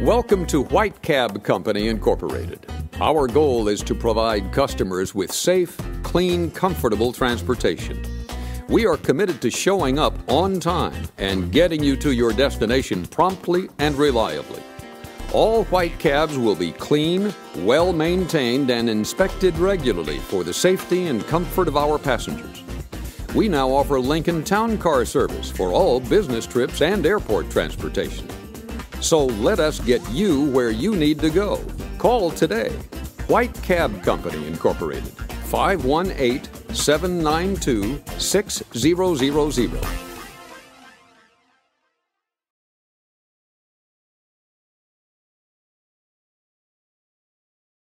Welcome to White Cab Company Incorporated. Our goal is to provide customers with safe, clean, comfortable transportation. We are committed to showing up on time and getting you to your destination promptly and reliably. All white cabs will be clean, well maintained, and inspected regularly for the safety and comfort of our passengers. We now offer Lincoln Town Car Service for all business trips and airport transportation. So let us get you where you need to go. Call today. White Cab Company Incorporated, 518 792 6000.